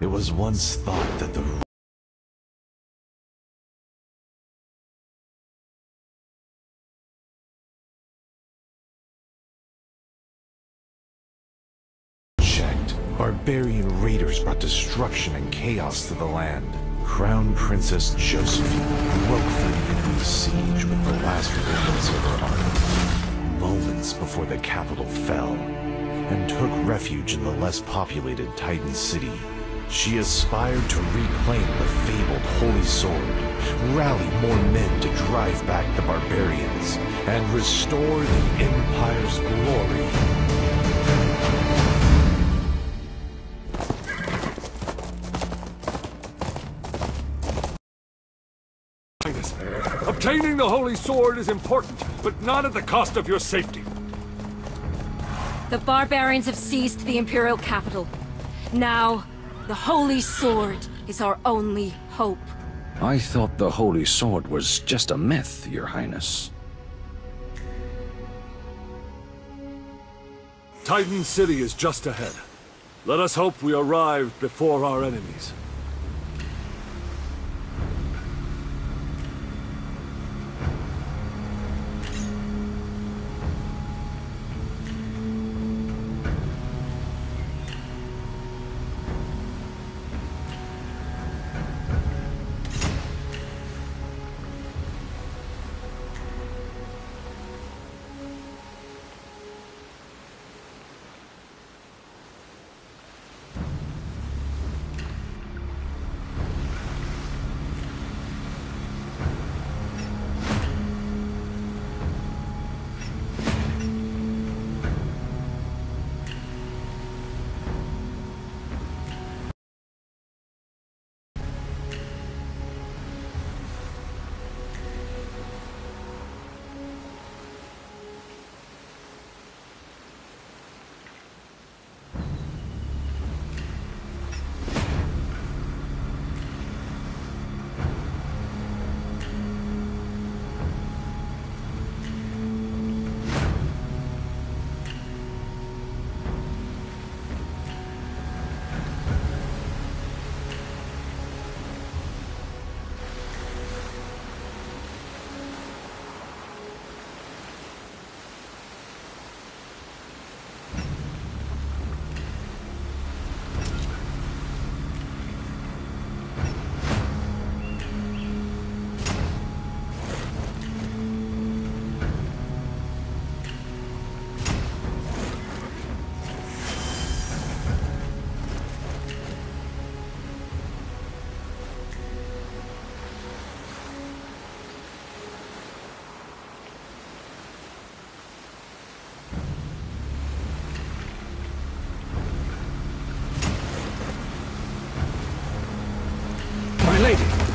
It was once thought that the checked. Barbarian raiders brought destruction and chaos to the land. Crown Princess Josephine broke through the enemy's siege with the last remnants of her army, moments before the capital fell, and took refuge in the less populated Titan City. She aspired to reclaim the fabled Holy Sword, rally more men to drive back the barbarians, and restore the Empire's glory. Highness, Obtaining the Holy Sword is important, but not at the cost of your safety. The barbarians have seized the Imperial capital. Now, the Holy Sword is our only hope. I thought the Holy Sword was just a myth, Your Highness. Titan City is just ahead. Let us hope we arrive before our enemies.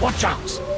Watch out!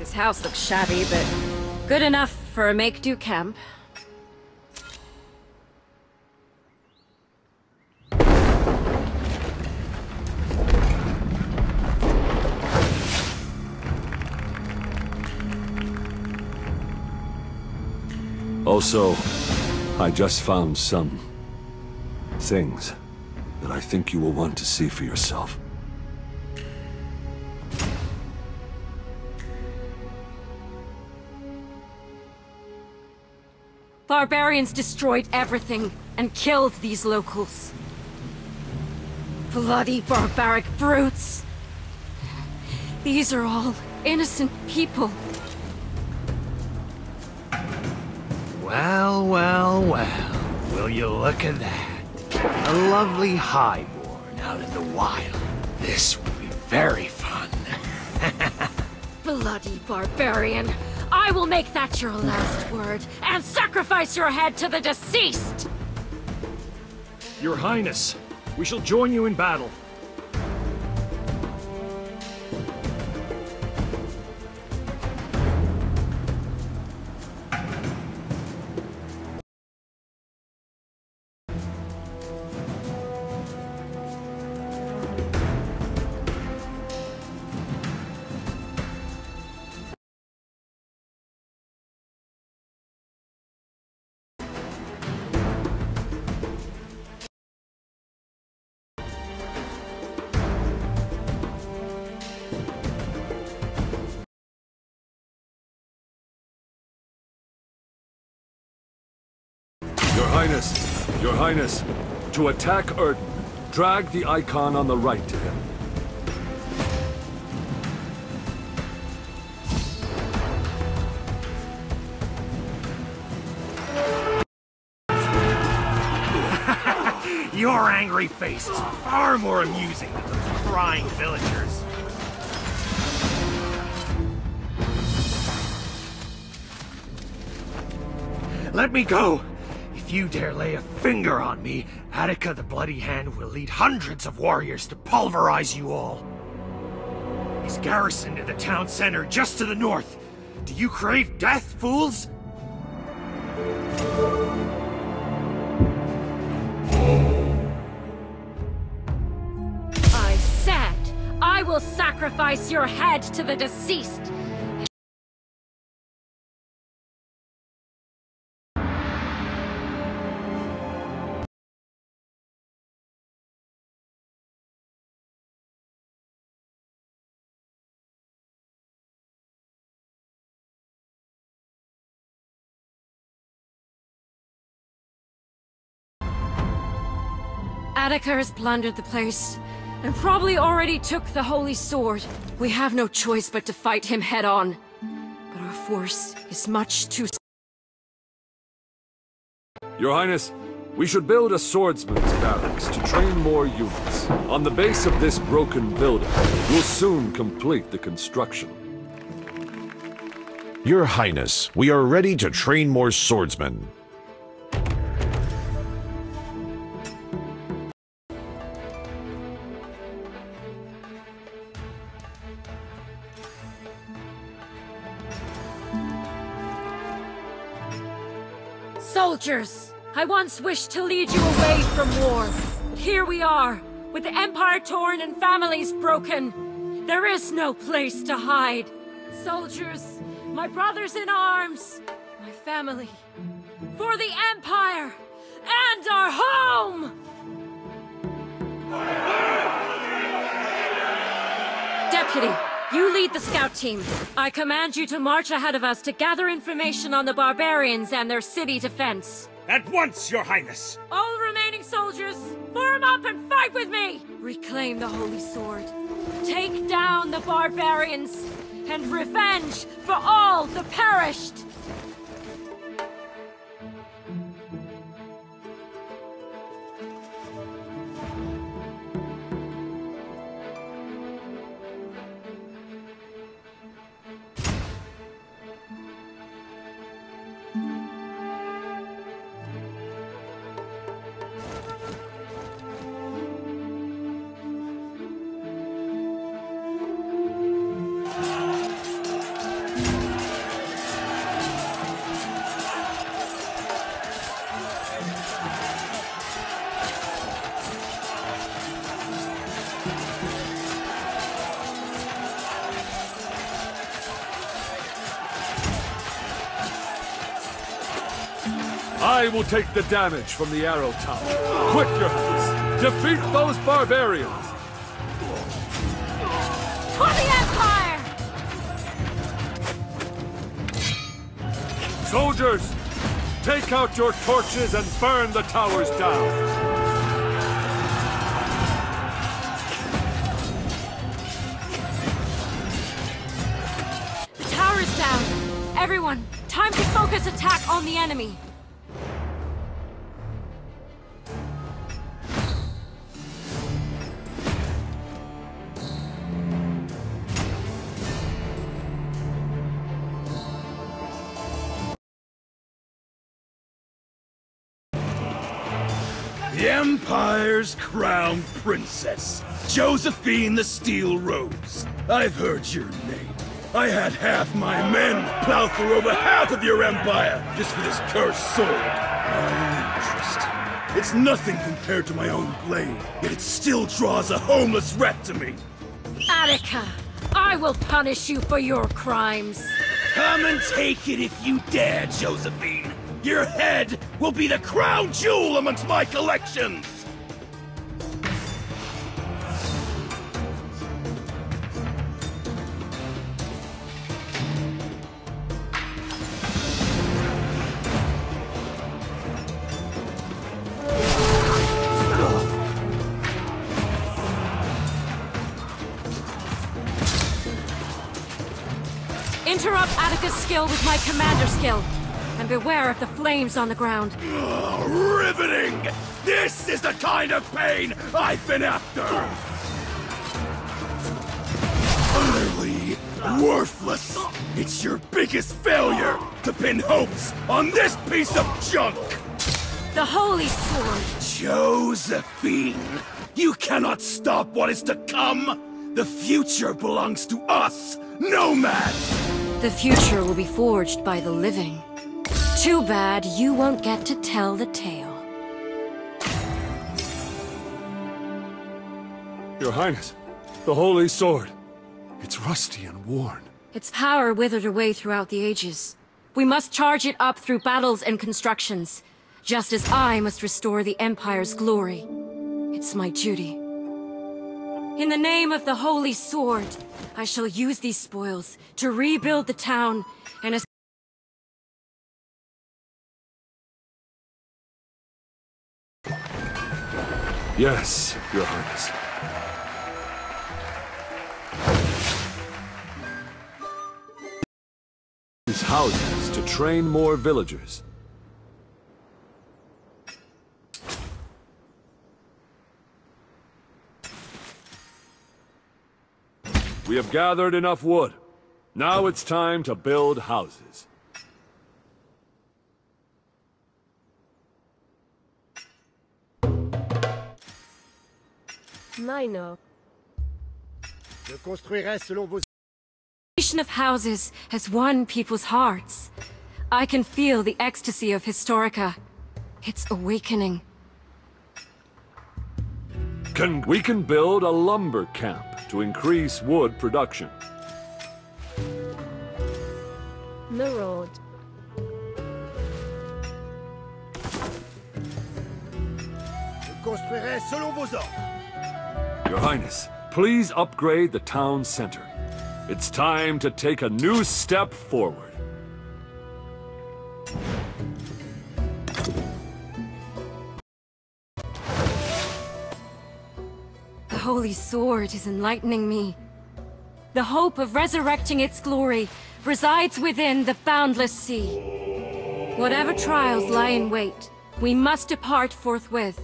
This house looks shabby, but good enough for a make-do camp. Also, I just found some... things that I think you will want to see for yourself. Barbarians destroyed everything and killed these locals. Bloody barbaric brutes! These are all innocent people. Well, well, well. Will you look at that? A lovely highborn out in the wild. This will be very fun. Bloody barbarian! I will make that your last word, and sacrifice your head to the deceased! Your Highness, we shall join you in battle. Highness, Your Highness, to attack Erden, drag the icon on the right to him. Your angry face is far more amusing than those crying villagers. Let me go! If you dare lay a finger on me, Attica the Bloody Hand will lead hundreds of warriors to pulverize you all. He's garrisoned in the town center just to the north. Do you crave death, fools? I said, I will sacrifice your head to the deceased! Attica has plundered the place, and probably already took the Holy Sword. We have no choice but to fight him head-on. But our force is much too... Your Highness, we should build a swordsman's barracks to train more units. On the base of this broken building, we'll soon complete the construction. Your Highness, we are ready to train more swordsmen. Soldiers! I once wished to lead you away from war, but here we are, with the Empire torn and families broken. There is no place to hide. Soldiers, my brothers in arms, my family, for the Empire and our home! Deputy, lead the scout team. I command you to march ahead of us to gather information on the barbarians and their city defense. At once, your highness! All remaining soldiers, form up and fight with me! Reclaim the Holy Sword. Take down the barbarians, and revenge for all the perished! I will take the damage from the arrow tower. Quick, your highness! Defeat those barbarians! For the Empire! Soldiers, take out your torches and burn the towers down. The tower's down. Everyone, time to focus attack on the enemy. Empire's crown princess, Josephine the Steel Rose. I've heard your name. I had half my men plow through over half of your empire just for this cursed sword. How interesting. It's nothing compared to my own blade, yet it still draws a homeless rat to me. Attica, I will punish you for your crimes. Come and take it if you dare, Josephine. Your head will be the crown jewel amongst my collections. Interrupt Attica's skill with my commander skill. And beware of the flames on the ground. Oh, riveting! This is the kind of pain I've been after! Utterly worthless! It's your biggest failure to pin hopes on this piece of junk! The Holy Sword. Josephine! You cannot stop what is to come! The future belongs to us, nomads! The future will be forged by the living. Too bad you won't get to tell the tale. Your Highness, the Holy Sword. It's rusty and worn. Its power withered away throughout the ages. We must charge it up through battles and constructions, just as I must restore the Empire's glory. It's my duty. In the name of the Holy Sword, I shall use these spoils to rebuild the town and es- Yes, Your Highness. Houses to train more villagers. We have gathered enough wood. Now it's time to build houses. Minor. Je construirai selon vos... creation of houses has won people's hearts. I can feel the ecstasy of Historica. It's awakening. Can, we can build a lumber camp to increase wood production. Maraude. Je construirai selon vos ordres. Your Highness, please upgrade the town center. It's time to take a new step forward. Holy Sword is enlightening me. The hope of resurrecting its glory resides within the boundless sea. Whatever trials lie in wait, we must depart forthwith.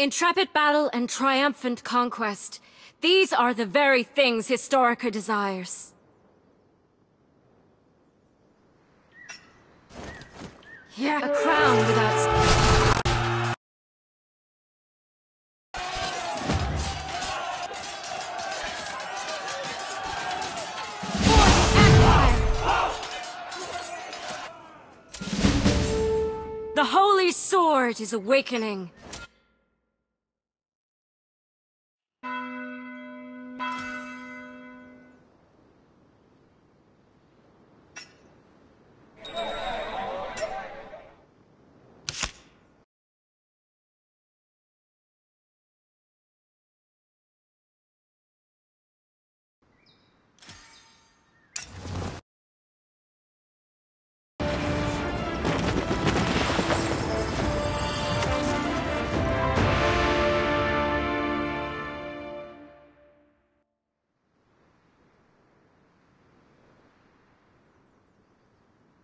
Intrepid battle and triumphant conquest. These are the very things Historica desires. Yeah, a crown without... The Holy Sword is awakening.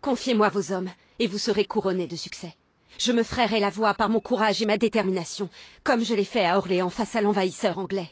Confiez-moi vos hommes, et vous serez couronnés de succès. Je me frayerai la voie par mon courage et ma détermination, comme je l'ai fait à Orléans face à l'envahisseur anglais.